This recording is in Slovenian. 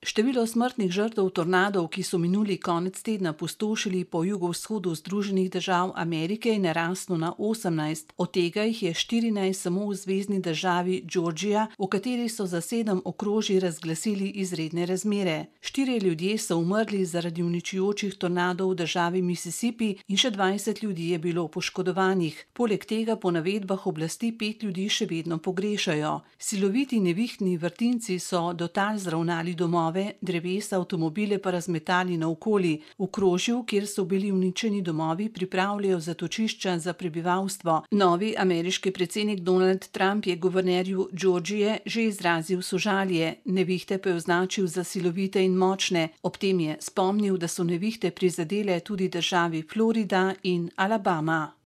Število smrtnih žrtev tornadov, ki so minuli konec tedna pustošili po jugovzhodu Združenih držav Amerike, je naraslo na 18, od tega jih je 14 samo v zvezdni državi Georgija, v kateri so za sedem okrožij razglasili izredne razmere. Štirje ljudje so umrli zaradi uničujočih tornadov v državi Mississippi in še 20 ljudi je bilo poškodovanih. Poleg tega po navedbah oblasti pet ljudi še vedno pogrešajo. Siloviti nevihtni vrtinci so do tal zravnali domov domove, drevesa, avtomobile pa razmetali naokoli. V krožju, kjer so bili uničeni domovi, pripravljajo zatočišča za prebivalstvo. Novi ameriški predsednik Donald Trump je guvernerju Georgije že izrazil sožalje, nevihte pa je označil za silovite in močne. Ob tem je spomnil, da so nevihte prizadele tudi državi Florida in Alabama.